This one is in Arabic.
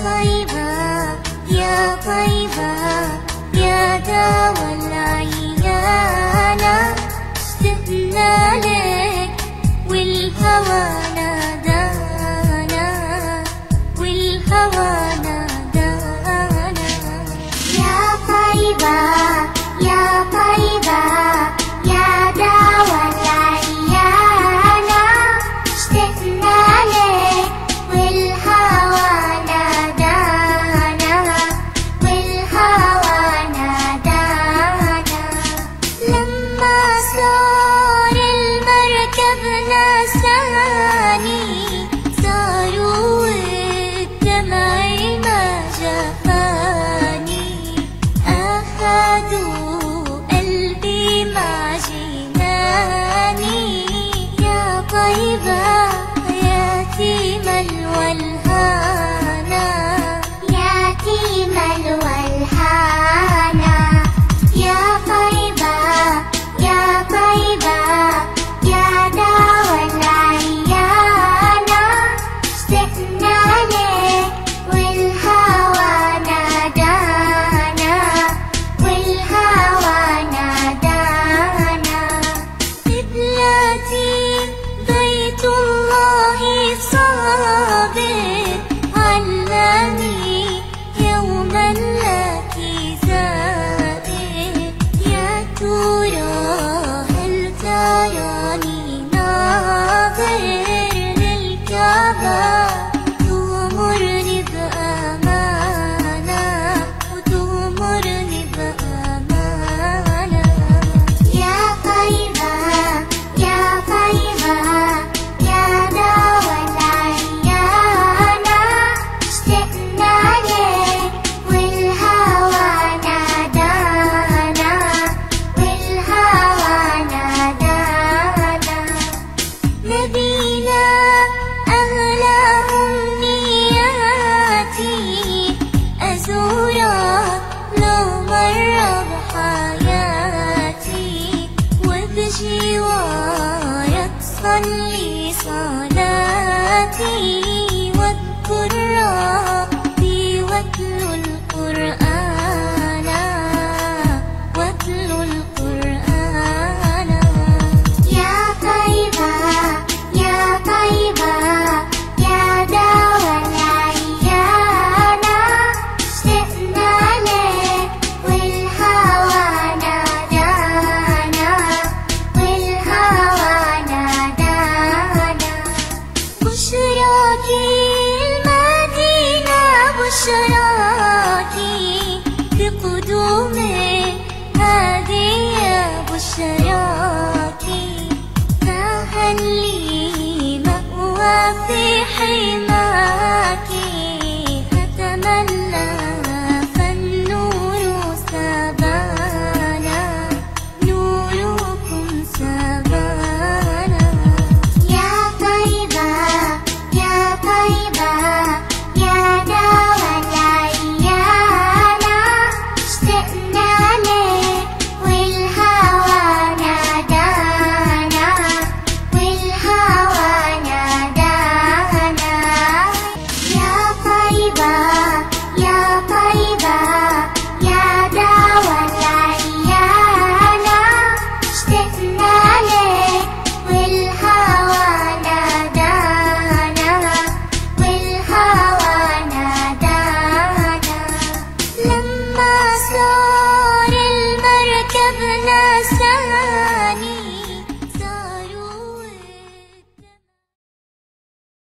like love. صلي صلاتي. في حماكي nurse